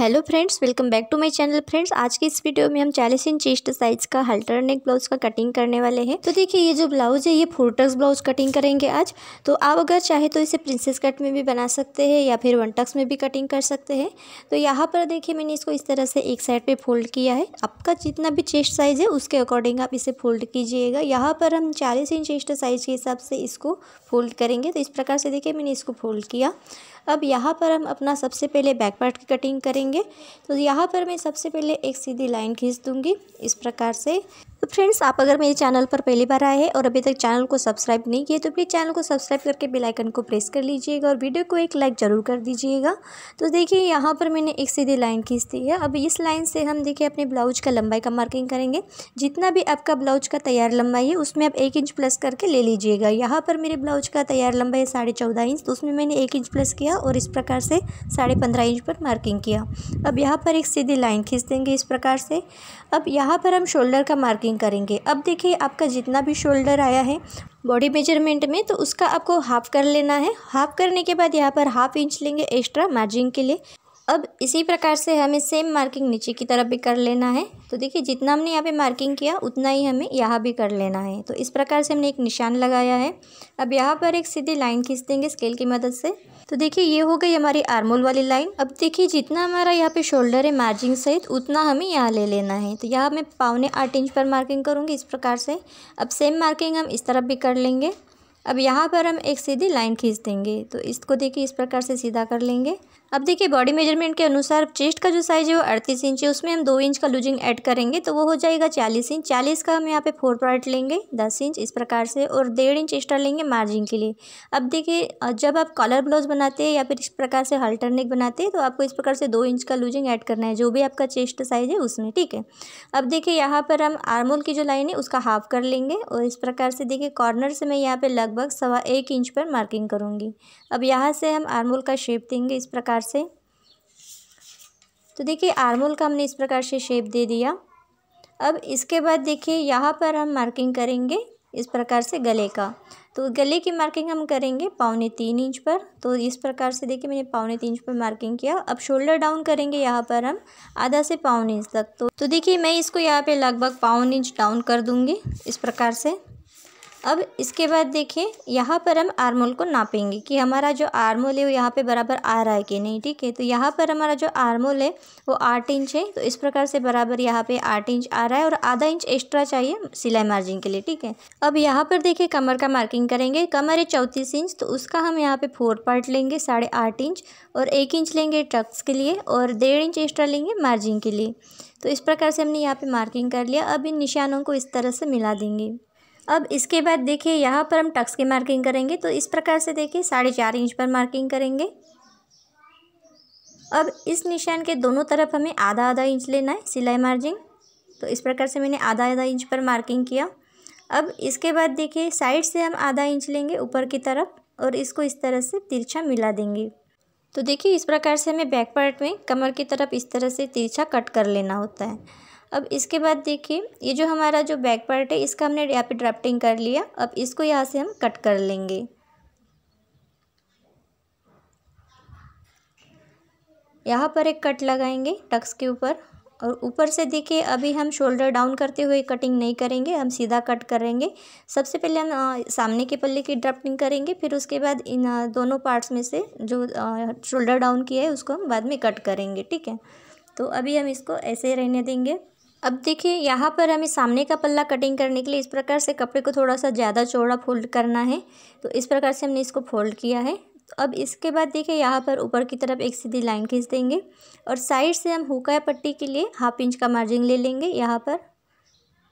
Hello friends, welcome back to my channel. Friends, आज की इस वीडियो में हम चालीस इंच चेस्ट साइज़ का हल्टर नेक ब्लाउज का कटिंग करने वाले हैं। तो देखिए, ये जो ब्लाउज है, ये फोर ब्लाउज कटिंग करेंगे आज। तो आप अगर चाहे तो इसे प्रिंसेस कट में भी बना सकते हैं या फिर वन टक्स में भी कटिंग कर सकते हैं। तो यहाँ पर देखिए, मैंने इसको इस तरह से एक साइड पर फोल्ड किया है। आपका जितना भी चेस्ट साइज़ है, उसके अकॉर्डिंग आप इसे फोल्ड कीजिएगा। यहाँ पर हम चालीस इंच चेस्ट साइज़ के हिसाब से इसको फोल्ड करेंगे। तो इस प्रकार से देखिए, मैंने इसको फोल्ड किया। अब यहाँ पर हम अपना सबसे पहले बैक पार्ट की कटिंग करेंगे। तो यहाँ पर मैं सबसे पहले एक सीधी लाइन खींच दूँगी इस प्रकार से। तो फ्रेंड्स, आप अगर मेरे चैनल पर पहली बार आए हैं और अभी तक चैनल को सब्सक्राइब नहीं किए तो प्लीज़ चैनल को सब्सक्राइब करके बेल आइकन को प्रेस कर लीजिएगा और वीडियो को एक लाइक ज़रूर कर दीजिएगा। तो देखिए, यहाँ पर मैंने एक सीधी लाइन खींच दी है। अब इस लाइन से हम देखिए अपने ब्लाउज का लंबाई का मार्किंग करेंगे। जितना भी आपका ब्लाउज का तैयार लंबाई है, उसमें आप एक इंच प्लस करके ले लीजिएगा। यहाँ पर मेरे ब्लाउज का तैयार लंबाई है साढ़े चौदह इंच तो उसमें मैंने एक इंच प्लस किया और इस प्रकार से साढ़े पंद्रह इंच पर मार्किंग किया। अब यहाँ पर एक सीधी लाइन खींच देंगे इस प्रकार से। अब यहाँ पर हम शोल्डर का मार्किंग करेंगे। अब देखिए, आपका जितना भी शोल्डर आया है बॉडी मेज़रमेंट में तो उसका आपको हाफ़ कर लेना है। हाफ़ करने के बाद यहाँ पर हाफ़ इंच लेंगे एक्स्ट्रा मार्जिन के लिए। अब इसी प्रकार से हमें सेम मार्किंग नीचे की तरफ़ भी कर लेना है। तो देखिए, जितना हमने यहाँ पे मार्किंग किया, उतना ही हमें यहाँ भी कर लेना है। तो इस प्रकार से हमने एक निशान लगाया है। अब यहाँ पर एक सीधी लाइन खींच देंगे स्केल की मदद से। तो देखिए, ये हो गई हमारी आर्मोल वाली लाइन। अब देखिए, जितना हमारा यहाँ पे शोल्डर है मार्जिंग सहित, उतना हमें यहाँ ले लेना है। तो यहाँ मैं पावने आठ इंच पर मार्किंग करूँगी इस प्रकार से। अब सेम मार्किंग हम इस तरफ़ भी कर लेंगे। अब यहाँ पर हम एक सीधी लाइन खींच देंगे। तो इसको देखिए, इस प्रकार से सीधा कर लेंगे। अब देखिए बॉडी मेज़रमेंट के अनुसार चेस्ट का जो साइज़ है वो अड़तीस इंच है, उसमें हम दो इंच का लूजिंग ऐड करेंगे तो वो हो जाएगा चालीस इंच चालीस का हम यहाँ पे फोर पार्ट लेंगे, दस इंच इस प्रकार से, और डेढ़ इंच एक्स्ट्रा लेंगे मार्जिन के लिए। अब देखिए जब आप कॉलर ब्लाउज बनाते हैं या फिर इस प्रकार से हल्टरनेक बनाते हैं तो आपको इस प्रकार से दो इंच का लूजिंग ऐड करना है, जो भी आपका चेस्ट साइज़ है उसमें, ठीक है? अब देखिए, यहाँ पर हम आर्मोल की जो लाइन है, उसका हाफ़ कर लेंगे, और इस प्रकार से देखिए कॉर्नर से मैं यहाँ पर लगभग सवा एक इंच पर मार्किंग करूँगी। अब यहाँ से हम आर्मोल का शेप देंगे, इस प्रकार प्रकार से। तो देखिए, आर्मोल का हमने इस प्रकार से शेप दे दिया। अब इसके बाद देखिए, यहाँ पर हम मार्किंग करेंगे इस प्रकार से गले का। तो गले की मार्किंग हम करेंगे पौने तीन इंच पर। तो इस प्रकार से देखिए, मैंने पौने तीन इंच पर मार्किंग किया। अब शोल्डर डाउन करेंगे यहाँ पर हम आधा से पाउन इंच तक। तो तो देखिए, मैं इसको यहाँ पे लगभग पाउन इंच डाउन कर दूँगी इस प्रकार से। अब इसके बाद देखिए, यहाँ पर हम आर्मोल को नापेंगे कि हमारा जो आर्मोल है वो यहाँ पे बराबर आ रहा है कि नहीं, ठीक है? तो यहाँ पर हमारा जो आर्मोल है, वो आठ इंच है तो इस प्रकार से बराबर यहाँ पे आठ इंच आ रहा है और आधा इंच एक्स्ट्रा चाहिए सिलाई मार्जिन के लिए, ठीक है? अब यहाँ पर देखिए, कमर का मार्किंग करेंगे। कमर है चौंतीस इंच तो उसका हम यहाँ पर फोर पार्ट लेंगे, साढ़े आठ इंच और एक इंच लेंगे ट्रक्स के लिए और डेढ़ इंच एक्स्ट्रा लेंगे मार्जिन के लिए। तो इस प्रकार से हमने यहाँ पे मार्किंग कर लिया। अब इन निशानों को इस तरह से मिला देंगे। अब इसके बाद देखिए, यहाँ पर हम टक्स की मार्किंग करेंगे तो इस प्रकार से देखिए, साढ़े चार इंच पर मार्किंग करेंगे। अब इस निशान के दोनों तरफ़ हमें आधा आधा इंच लेना है, सिलाई मार्जिंग तो इस प्रकार से मैंने आधा आधा इंच पर मार्किंग किया। अब इसके बाद देखिए, साइड से हम आधा इंच लेंगे ऊपर की तरफ़ और इसको इस तरह से तिरछा मिला देंगे। तो देखिए, इस प्रकार से हमें बैक पार्ट में कमर की तरफ़ इस तरह से तिरछा कट कर लेना होता है। अब इसके बाद देखिए, ये जो हमारा जो बैक पार्ट है, इसका हमने यहाँ पे ड्राफ्टिंग कर लिया। अब इसको यहाँ से हम कट कर लेंगे। यहाँ पर एक कट लगाएँगे टक्स के ऊपर। और ऊपर से देखिए, अभी हम शोल्डर डाउन करते हुए कटिंग नहीं करेंगे, हम सीधा कट करेंगे। सबसे पहले हम सामने के पल्ले की ड्राफ्टिंग करेंगे, फिर उसके बाद इन दोनों पार्ट्स में से जो शोल्डर डाउन किया है, उसको हम बाद में कट करेंगे, ठीक है? तो अभी हम इसको ऐसे रहने देंगे। अब देखिए, यहाँ पर हमें सामने का पल्ला कटिंग करने के लिए इस प्रकार से कपड़े को थोड़ा सा ज़्यादा चौड़ा फोल्ड करना है। तो इस प्रकार से हमने इसको फोल्ड किया है। तो अब इसके बाद देखिए, यहाँ पर ऊपर की तरफ़ एक सीधी लाइन खींच देंगे और साइड से हम हुका पट्टी के लिए हाफ़ इंच का मार्जिन ले लेंगे यहाँ पर।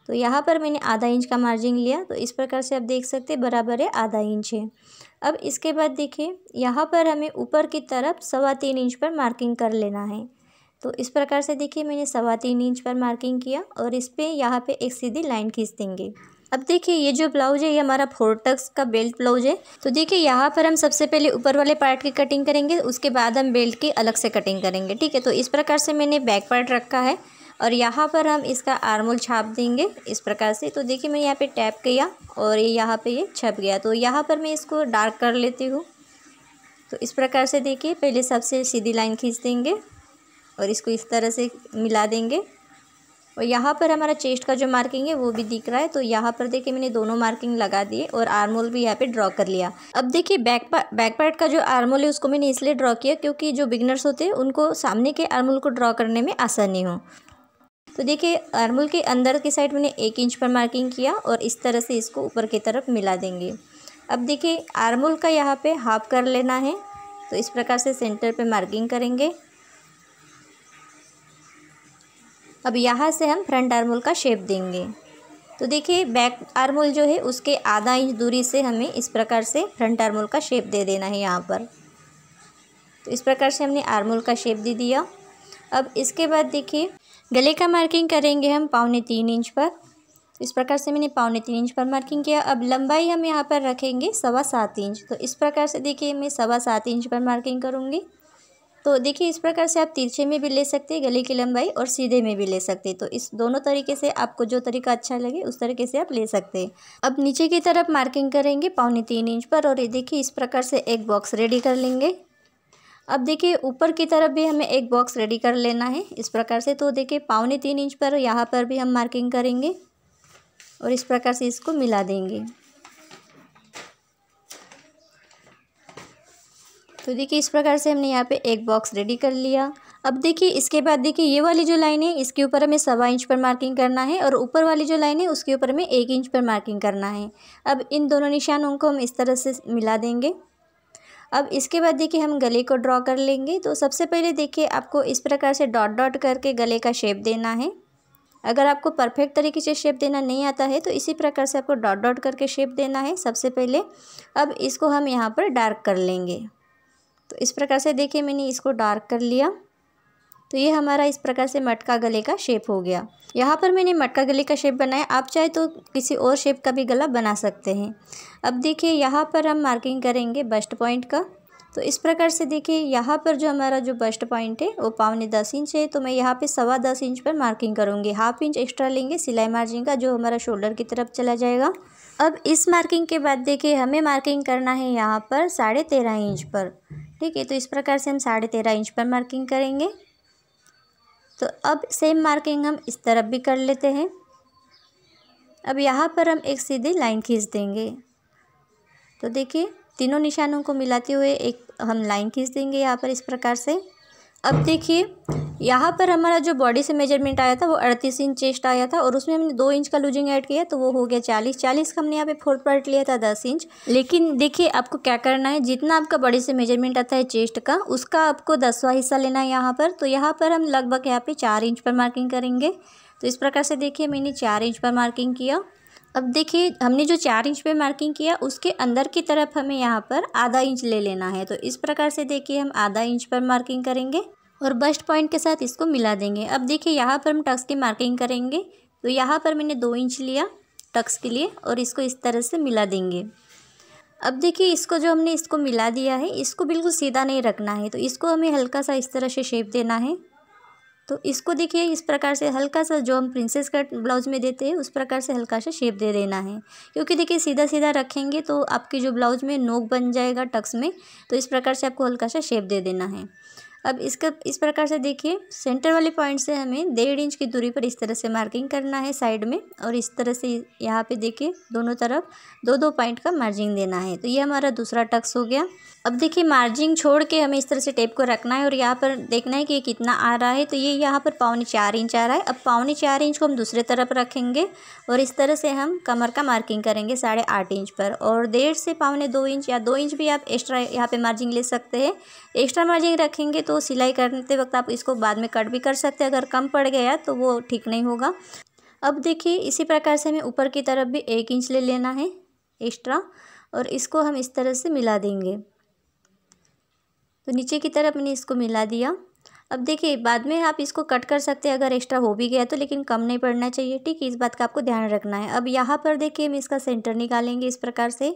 तो यहाँ पर मैंने आधा इंच का मार्जिन लिया। तो इस प्रकार से आप देख सकते हैं, बराबर है आधा इंच है। अब इसके बाद देखिए, यहाँ पर हमें ऊपर की तरफ़ सवा तीन इंच पर मार्किंग कर लेना है। तो इस प्रकार से देखिए मैंने सवा तीन इंच पर मार्किंग किया और इस पर यहाँ पे एक सीधी लाइन खींच देंगे। अब देखिए ये जो ब्लाउज है, ये हमारा फोर टक्स का बेल्ट ब्लाउज है। तो देखिए यहाँ पर हम सबसे पहले ऊपर वाले पार्ट की कटिंग करेंगे, उसके बाद हम बेल्ट की अलग से कटिंग करेंगे, ठीक है? तो इस प्रकार से मैंने बैक पार्ट रखा है और यहाँ पर हम इसका आर्मोल छाप देंगे इस प्रकार से। तो देखिए मैंने यहाँ पे टैप किया और ये यहाँ पे ये छप गया। तो यहाँ पर मैं इसको डार्क कर लेती हूँ। तो इस प्रकार से देखिए पहले सबसे सीधी लाइन खींच देंगे। और इसको इस तरह से मिला देंगे। और यहाँ पर हमारा चेस्ट का जो मार्किंग है वो भी दिख रहा है। तो यहाँ पर देखिए मैंने दोनों मार्किंग लगा दिए और आर्मोल भी यहाँ पे ड्रॉ कर लिया। अब देखिए बैक पा, बैक पार्ट का जो आर्मोल है उसको मैंने इसलिए ड्रॉ किया क्योंकि जो बिगनर्स होते हैं उनको सामने के आर्मोल को ड्रॉ करने में आसानी हो। तो देखिए आर्मोल के अंदर की साइड मैंने एक इंच पर मार्किंग किया और इस तरह से इसको ऊपर की तरफ़ मिला देंगे। अब देखिए आर्मोल का यहाँ पे हाफ़ कर लेना है। तो इस प्रकार से सेंटर पे मार्किंग करेंगे। अब यहाँ से हम फ्रंट आर्मोल का शेप देंगे। तो देखिए बैक आर्मोल जो है, उसके आधा इंच दूरी से हमें इस प्रकार से फ्रंट आर्मोल का शेप दे देना है यहाँ पर। तो इस प्रकार से हमने आर्मोल का शेप दे दिया। अब इसके बाद देखिए, गले का मार्किंग करेंगे हम पौने तीन इंच पर। इस प्रकार से मैंने पौने तीन इंच पर मार्किंग किया। अब लंबाई हम यहाँ पर रखेंगे सवा सात इंच। तो इस प्रकार से देखिए, मैं सवा सात इंच पर मार्किंग करूँगी। तो देखिए, इस प्रकार से आप तिरछे में भी ले सकते हैं, गले की लंबाई और सीधे में भी ले सकते हैं। तो इस दोनों तरीके से आपको जो तरीका अच्छा लगे, उस तरीके से आप ले सकते हैं। अब नीचे की तरफ़ मार्किंग करेंगे पौने तीन इंच पर और ये देखिए, इस प्रकार से एक बॉक्स रेडी कर लेंगे। अब देखिए, ऊपर की तरफ़ भी हमें एक बॉक्स रेडी कर लेना है। इस प्रकार से तो देखिए पौने तीन इंच पर यहाँ पर भी हम मार्किंग करेंगे और इस प्रकार से इसको मिला देंगे। तो देखिए इस प्रकार से हमने यहाँ पे एक बॉक्स रेडी कर लिया। अब देखिए, इसके बाद देखिए, ये वाली जो लाइन है, इसके ऊपर हमें सवा इंच पर मार्किंग करना है और ऊपर वाली जो लाइन है, उसके ऊपर हमें एक इंच पर मार्किंग करना है। अब इन दोनों निशानों को हम इस तरह से मिला देंगे। अब इसके बाद देखिए, हम गले को ड्रॉ कर लेंगे। तो सबसे पहले देखिए, आपको इस प्रकार से डॉट डॉट करके गले का शेप देना है। अगर आपको परफेक्ट तरीके से शेप देना नहीं आता है तो इसी प्रकार से आपको डॉट डॉट करके शेप देना है सबसे पहले। अब इसको हम यहाँ पर डार्क कर लेंगे। तो इस प्रकार से देखिए मैंने इसको डार्क कर लिया। तो ये हमारा इस प्रकार से मटका गले का शेप हो गया। यहाँ पर मैंने मटका गले का शेप बनाया। आप चाहे तो किसी और शेप का भी गला बना सकते हैं। अब देखिए यहाँ पर हम मार्किंग करेंगे बस्ट पॉइंट का। तो इस प्रकार से देखिए यहाँ पर जो हमारा जो बस्ट पॉइंट है, वो पावने दस इंच है। तो मैं यहाँ पे सवा दस इंच पर मार्किंग करूँगी। हाफ़ इंच एक्स्ट्रा लेंगे, सिलाई मार्जिन का जो हमारा शोल्डर की तरफ़ चला जाएगा। अब इस मार्किंग के बाद देखिए हमें मार्किंग करना है यहाँ पर साढ़े तेरह इंच पर। ठीक है तो इस प्रकार से हम साढ़े तेरह इंच पर मार्किंग करेंगे। तो अब सेम मार्किंग हम इस तरफ़ भी कर लेते हैं। अब यहाँ पर हम एक सीधी लाइन खींच देंगे। तो देखिए, तीनों निशानों को मिलाते हुए एक हम लाइन खींच देंगे यहाँ पर इस प्रकार से। अब देखिए, यहाँ पर हमारा जो बॉडी से मेज़रमेंट आया था, वो अड़तीस इंच चेस्ट आया था और उसमें हमने दो इंच का लूजिंग ऐड किया तो वो हो गया चालीस। चालीस का हमने यहाँ पे फोर्थ पार्ट लिया था, दस इंच लेकिन देखिए, आपको क्या करना है, जितना आपका बॉडी से मेज़रमेंट आता है चेस्ट का, उसका आपको दसवा हिस्सा लेना है यहाँ पर। तो यहाँ पर हम लगभग यहाँ पर चार इंच पर मार्किंग करेंगे। तो इस प्रकार से देखिए, मैंने चार इंच पर मार्किंग किया। अब देखिए, हमने जो चार इंच पे मार्किंग किया, उसके अंदर की तरफ़ हमें यहाँ पर आधा इंच ले लेना है। तो इस प्रकार से देखिए, हम आधा इंच पर मार्किंग करेंगे और बस्ट पॉइंट के साथ इसको मिला देंगे। अब देखिए, यहाँ पर हम टक्स की मार्किंग करेंगे। तो यहाँ पर मैंने दो इंच लिया टक्स के लिए और इसको इस तरह से मिला देंगे। अब देखिए, इसको जो हमने इसको मिला दिया है, इसको बिल्कुल सीधा नहीं रखना है। तो इसको हमें हल्का सा इस तरह से शेप देना है। तो इसको देखिए, इस प्रकार से हल्का सा जो हम प्रिंसेस कट ब्लाउज़ में देते हैं, उस प्रकार से हल्का सा शेप दे देना है। क्योंकि देखिए सीधा सीधा रखेंगे तो आपकी जो ब्लाउज़ में नोक बन जाएगा टक्स में तो इस प्रकार से आपको हल्का सा शेप दे देना है। अब इसका, इस प्रकार से देखिए सेंटर वाले पॉइंट से हमें डेढ़ इंच की दूरी पर इस तरह से मार्किंग करना है साइड में और इस तरह से यहाँ पे देखिए, दोनों तरफ़ दो दो पॉइंट का मार्जिंग देना है। तो ये हमारा दूसरा टक्स हो गया। अब देखिए मार्जिंग छोड़ के हमें इस तरह से टेप को रखना है और यहाँ पर देखना है कि ये कितना आ रहा है। तो ये यहाँ पर पौने चार इंच आ रहा है। अब पौने चार इंच को हम दूसरे तरफ़ रखेंगे और इस तरह से हम कमर का मार्किंग करेंगे साढ़े आठ इंच पर और डेढ़ से पौने दो इंच या दो इंच भी आप एक्स्ट्रा यहाँ पे मार्जिंग ले सकते हैं। एक्स्ट्रा मार्जिंग रखेंगे तो सिलाई करते वक्त आप इसको बाद में कट भी कर सकते हैं। अगर कम पड़ गया तो वो ठीक नहीं होगा। अब देखिए, इसी प्रकार से हमें ऊपर की तरफ़ भी एक इंच ले लेना है एक्स्ट्रा और इसको हम इस तरह से मिला देंगे। तो नीचे की तरफ़ मैंने इसको मिला दिया। अब देखिए, बाद में आप इसको कट कर सकते हैं। अगर एक्स्ट्रा हो भी गया तो लेकिन कम नहीं पड़ना चाहिए। ठीक है इस बात का आपको ध्यान रखना है। अब यहाँ पर देखिए, हम इसका सेंटर निकालेंगे इस प्रकार से।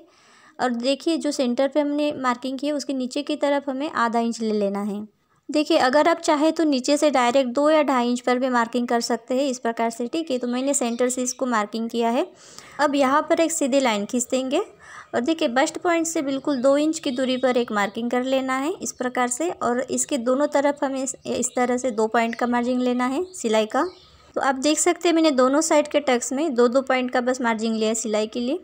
और देखिए, जो सेंटर पे हमने मार्किंग की है, उसके नीचे की तरफ़ हमें आधा इंच ले लेना है। देखिए, अगर आप चाहे तो नीचे से डायरेक्ट दो या ढाई इंच पर भी मार्किंग कर सकते हैं इस प्रकार से, ठीक है? तो मैंने सेंटर से इसको मार्किंग किया है। अब यहाँ पर एक सीधी लाइन खींच देंगे। और देखिए, बस्ट पॉइंट से बिल्कुल दो इंच की दूरी पर एक मार्किंग कर लेना है इस प्रकार से। और इसके दोनों तरफ़ हमें इस तरह से दो पॉइंट का मार्जिंग लेना है सिलाई का। तो आप देख सकते हैं, मैंने दोनों साइड के टक्स में दो दो पॉइंट का बस मार्जिंग लिया है सिलाई के लिए।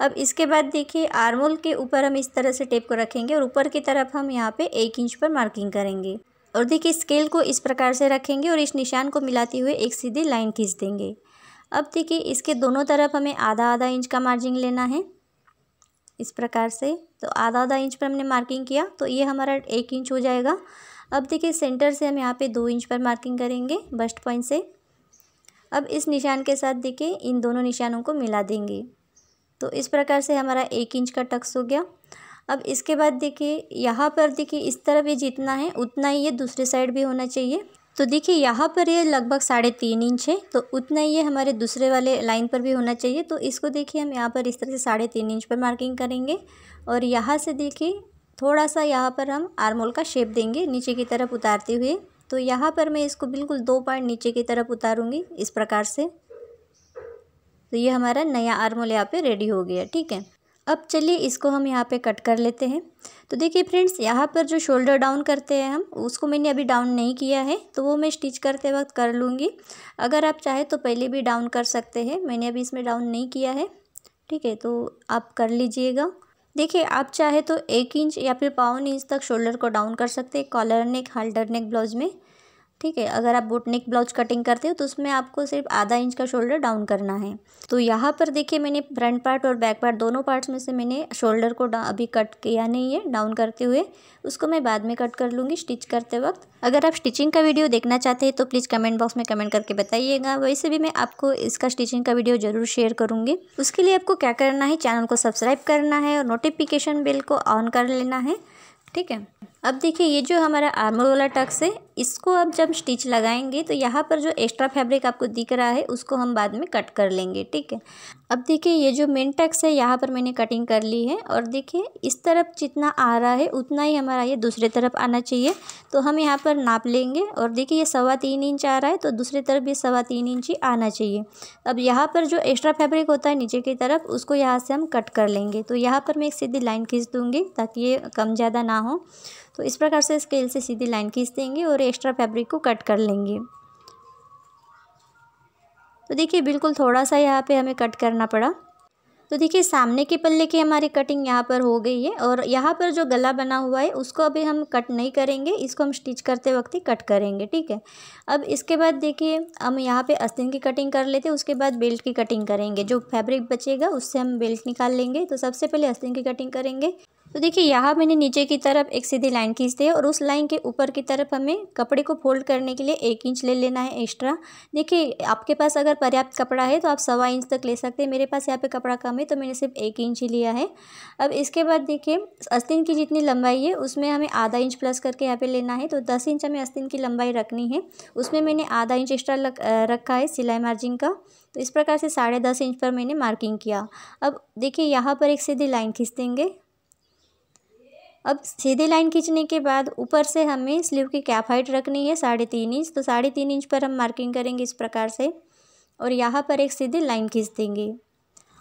अब इसके बाद देखिए, आर्मोल के ऊपर हम इस तरह से टेप को रखेंगे और ऊपर की तरफ़ हम यहाँ पे एक इंच पर मार्किंग करेंगे। और देखिए स्केल को इस प्रकार से रखेंगे और इस निशान को मिलाते हुए एक सीधी लाइन खींच देंगे। अब देखिए इसके दोनों तरफ़ हमें आधा आधा इंच का मार्जिंग लेना है। इस प्रकार से तो आधा आधा इंच पर हमने मार्किंग किया तो ये हमारा एक इंच हो जाएगा। अब देखिए सेंटर से हम यहाँ पे दो इंच पर मार्किंग करेंगे बस्ट पॉइंट से। अब इस निशान के साथ देखिए इन दोनों निशानों को मिला देंगे। तो इस प्रकार से हमारा एक इंच का टक्स हो गया। अब इसके बाद देखिए, यहाँ पर देखिए, इस तरफ़ ये जितना है, उतना ही ये दूसरे साइड भी होना चाहिए। तो देखिए, यहाँ पर ये लगभग साढ़े तीन इंच है तो उतना ही ये हमारे दूसरे वाले लाइन पर भी होना चाहिए। तो इसको देखिए, हम यहाँ पर इस तरह से साढ़े तीन इंच पर मार्किंग करेंगे और यहाँ से देखिए थोड़ा सा यहाँ पर हम आरमोल का शेप देंगे नीचे की तरफ़ उतारते हुए। तो यहाँ पर मैं इसको बिल्कुल दो पॉइंट नीचे की तरफ़ उतारूँगी इस प्रकार से। तो ये हमारा नया आर्मोल यहाँ पे रेडी हो गया, ठीक है? अब चलिए इसको हम यहाँ पे कट कर लेते हैं। तो देखिए फ्रेंड्स यहाँ पर जो शोल्डर डाउन करते हैं हम, उसको मैंने अभी डाउन नहीं किया है तो वो मैं स्टिच करते वक्त कर लूँगी। अगर आप चाहे तो पहले भी डाउन कर सकते हैं, मैंने अभी इसमें डाउन नहीं किया है। ठीक है तो आप कर लीजिएगा। देखिए, आप चाहे तो एक इंच या फिर पावन इंच तक शोल्डर को डाउन कर सकते हैं कॉलर नेक हाल्डर नेक ब्लाउज में। ठीक है, अगर आप बोट नेक ब्लाउज कटिंग करते हो तो उसमें आपको सिर्फ़ आधा इंच का शोल्डर डाउन करना है। तो यहाँ पर देखिए मैंने फ्रंट पार्ट और बैक पार्ट दोनों पार्ट्स में से मैंने शोल्डर को अभी कट किया नहीं है डाउन करते हुए, उसको मैं बाद में कट कर लूँगी स्टिच करते वक्त। अगर आप स्टिचिंग का वीडियो देखना चाहते हैं तो प्लीज़ कमेंट बॉक्स में कमेंट करके बताइएगा। वैसे भी मैं आपको इसका स्टिचिंग का वीडियो ज़रूर शेयर करूँगी। उसके लिए आपको क्या करना है चैनल को सब्सक्राइब करना है और नोटिफिकेशन बिल को ऑन कर लेना है, ठीक है। अब देखिए ये जो हमारा आर्मर वाला टक्स है इसको अब जब स्टिच लगाएँगे तो यहाँ पर जो एक्स्ट्रा फैब्रिक आपको दिख रहा है, उसको हम बाद में कट कर लेंगे, ठीक है? अब देखिए, ये जो मेन टक्स है, यहाँ पर मैंने कटिंग कर ली है और देखिए, इस तरफ़ जितना आ रहा है, उतना ही हमारा ये दूसरे तरफ़ आना चाहिए। तो हम यहाँ पर नाप लेंगे और देखिए, ये सवा तीन इंच आ रहा है तो दूसरी तरफ़ भी सवा तीन इंच ही आना चाहिए। अब यहाँ पर जो एक्स्ट्रा फैब्रिक होता है, नीचे की तरफ़, उसको यहाँ से हम कट कर लेंगे। तो यहाँ पर मैं एक सीधी लाइन खींच दूँगी ताकि ये कम ज़्यादा ना हो। तो इस प्रकार से स्केल से सीधी लाइन खींच देंगे और एक्स्ट्रा फैब्रिक को कट कर लेंगे। तो देखिए, बिल्कुल थोड़ा सा यहाँ पे हमें कट करना पड़ा। तो देखिए, सामने के पल्ले की हमारी कटिंग यहाँ पर हो गई है और यहाँ पर जो गला बना हुआ है, उसको अभी हम कट नहीं करेंगे। इसको हम स्टिच करते वक्त ही कट करेंगे, ठीक है? अब इसके बाद देखिए, हम यहाँ पे अस्तिन की कटिंग कर लेते हैं, उसके बाद बेल्ट की कटिंग करेंगे। जो फैब्रिक बचेगा, उससे हम बेल्ट निकाल लेंगे। तो सबसे पहले अस्तिन की कटिंग करेंगे। तो देखिए, यहाँ मैंने नीचे की तरफ़ एक सीधी लाइन खींच दी है और उस लाइन के ऊपर की तरफ़ हमें कपड़े को फोल्ड करने के लिए एक इंच ले लेना है एक्स्ट्रा। देखिए, आपके पास अगर पर्याप्त कपड़ा है तो आप सवा इंच तक ले सकते हैं। मेरे पास यहाँ पे कपड़ा कम है तो मैंने सिर्फ़ एक इंच ही लिया है। अब इसके बाद देखिए, अस्तिन की जितनी लंबाई है उसमें हमें आधा इंच प्लस करके यहाँ पर लेना है तो दस इंच हमें अस्तिन की लंबाई रखनी है। उसमें मैंने आधा इंच एक्स्ट्रा रखा है सिलाई मार्जिन का। तो इस प्रकार से साढ़े दस इंच पर मैंने मार्किंग किया। अब देखिए, यहाँ पर एक सीधी लाइन खींच देंगे। अब सीधी लाइन खींचने के बाद ऊपर से हमें स्लीव की कैप हाइट रखनी है साढ़े तीन इंच। तो साढ़े तीन इंच पर हम मार्किंग करेंगे इस प्रकार से और यहाँ पर एक सीधी लाइन खींच देंगे।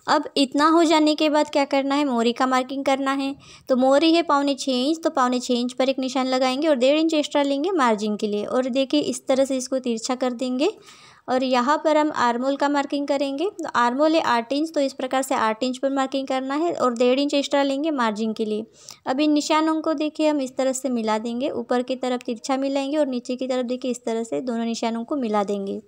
अब इतना हो जाने के बाद क्या करना है? मोरी का मार्किंग करना है। तो मोरी है पौने छः इंच तो पौने छः इंच पर एक निशान लगाएँगे और डेढ़ इंच एक्स्ट्रा लेंगे मार्जिन के लिए। और देखिए इस तरह से इसको तिरछा कर देंगे। और यहाँ पर हम आर्मोल का मार्किंग करेंगे। तो आर्मोल है आठ इंच तो इस प्रकार से आठ इंच पर मार्किंग करना है और डेढ़ इंच एक्स्ट्रा लेंगे मार्जिन के लिए। अब इन निशानों को देखिए, हम इस तरह से मिला देंगे। ऊपर की तरफ़ तिरछा मिलाएँगे और नीचे की तरफ़ देखिए, इस तरह से दोनों निशानों को मिला देंगे।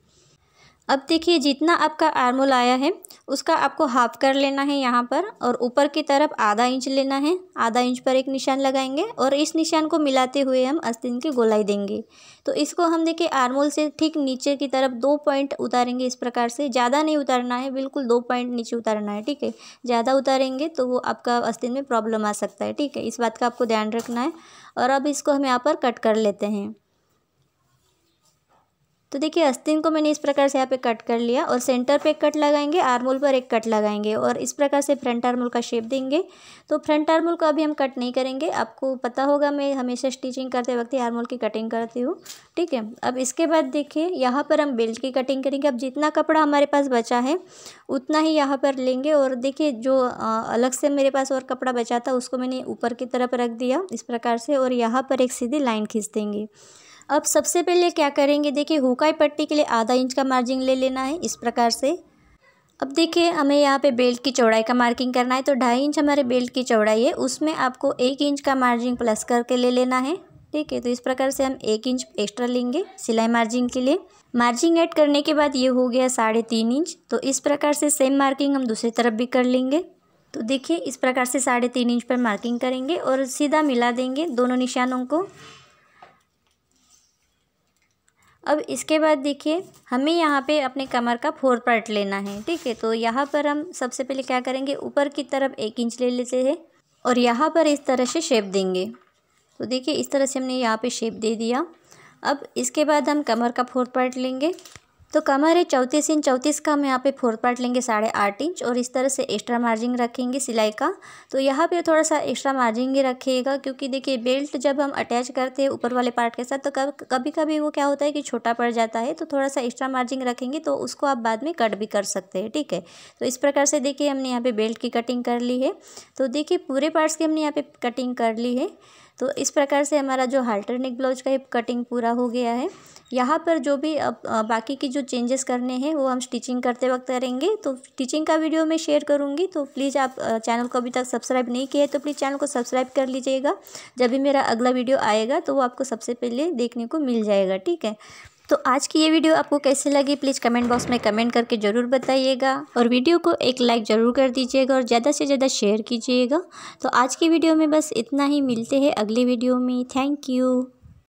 अब देखिए, जितना आपका आर्मोल आया है, उसका आपको हाफ़ कर लेना है यहाँ पर और ऊपर की तरफ़ आधा इंच लेना है। आधा इंच पर एक निशान लगाएँगे और इस निशान को मिलाते हुए हम अस्तिन की गोलाई देंगे। तो इसको हम देखिए, आर्मोल से ठीक नीचे की तरफ़ दो पॉइंट उतारेंगे इस प्रकार से। ज़्यादा नहीं उतारना है, बिल्कुल दो पॉइंट नीचे उतारना है, ठीक है? ज़्यादा उतारेंगे तो वो आपका अस्तिन में प्रॉब्लम आ सकता है, ठीक है? इस बात का आपको ध्यान रखना है और अब इसको हम यहाँ पर कट कर लेते हैं। तो देखिए, अस्तिन को मैंने इस प्रकार से यहाँ पे कट कर लिया और सेंटर पे कट लगाएँगे आर्मोल पर एक कट लगाएँगे और इस प्रकार से फ्रंट आर्मोल का शेप देंगे। तो फ्रंट आर्मोल को अभी हम कट नहीं करेंगे। आपको पता होगा, मैं हमेशा स्टिचिंग करते वक्त ही आर्मोल की कटिंग करती हूँ, ठीक है? अब इसके बाद देखिए, यहाँ पर हम बेल्ट की कटिंग करेंगे। अब जितना कपड़ा हमारे पास बचा है, उतना ही यहाँ पर लेंगे और देखिए, जो अलग से मेरे पास और कपड़ा बचा था, उसको मैंने ऊपर की तरफ़ रख दिया इस प्रकार से और यहाँ पर एक सीधी लाइन खींच देंगे। अब सबसे पहले क्या करेंगे? देखिए, हुकाई पट्टी के लिए आधा इंच का मार्जिन ले लेना है इस प्रकार से। अब देखिए, हमें यहाँ पे बेल्ट की चौड़ाई का मार्किंग करना है। तो ढाई इंच हमारे बेल्ट की चौड़ाई है। उसमें आपको एक इंच का मार्जिन प्लस करके ले लेना है। ठीक है तो इस प्रकार से हम एक इंच एक्स्ट्रा लेंगे सिलाई मार्जिन के लिए। मार्जिंग ऐड करने के बाद ये हो गया साढ़े तीन इंच। तो इस प्रकार से सेम मार्किंग हम दूसरी तरफ़ भी कर लेंगे। तो देखिए, इस प्रकार से साढ़े तीन इंच पर मार्किंग करेंगे और सीधा मिला देंगे दोनों निशानों को। अब इसके बाद देखिए, हमें यहाँ पे अपने कमर का फोर पार्ट लेना है, ठीक है? तो यहाँ पर हम सबसे पहले क्या करेंगे, ऊपर की तरफ़ एक इंच ले लेते हैं और यहाँ पर इस तरह से शेप देंगे। तो देखिए, इस तरह से हमने यहाँ पे शेप दे दिया। अब इसके बाद हम कमर का फोर पार्ट लेंगे। तो कमर है चौंतीस इंच, चौंतीस का हम यहाँ पे फोर पार्ट लेंगे साढ़े आठ इंच और इस तरह से एक्स्ट्रा मार्जिंग रखेंगे सिलाई का। तो यहाँ पे थोड़ा सा एक्स्ट्रा मार्जिंग ही रखिएगा क्योंकि देखिए बेल्ट जब हम अटैच करते हैं ऊपर वाले पार्ट के साथ तो कब कभी कभी वो क्या होता है कि छोटा पड़ जाता है तो थोड़ा सा एक्स्ट्रा मार्जिंग रखेंगे तो उसको आप बाद में कट भी कर सकते हैं, ठीक है? तो इस प्रकार से देखिए हमने यहाँ पर बेल्ट की कटिंग कर ली है। तो देखिए पूरे पार्ट्स की हमने यहाँ पर कटिंग कर ली है। तो इस प्रकार से हमारा जो हाल्टर नेक ब्लाउज का कटिंग पूरा हो गया है। यहाँ पर जो भी अब बाकी की जो चेंजेस करने हैं, वो हम स्टिचिंग करते वक्त करेंगे। तो स्टिचिंग का वीडियो मैं शेयर करूँगी तो प्लीज़ आप चैनल को अभी तक सब्सक्राइब नहीं किया है तो प्लीज़ चैनल को सब्सक्राइब कर लीजिएगा। जब भी मेरा अगला वीडियो आएगा तो वो आपको सबसे पहले देखने को मिल जाएगा, ठीक है? तो आज की ये वीडियो आपको कैसे लगी प्लीज़ कमेंट बॉक्स में कमेंट करके ज़रूर बताइएगा। और वीडियो को एक लाइक ज़रूर कर दीजिएगा और ज़्यादा से ज़्यादा शेयर कीजिएगा। तो आज की वीडियो में बस इतना ही, मिलते हैं अगली वीडियो में। Thank you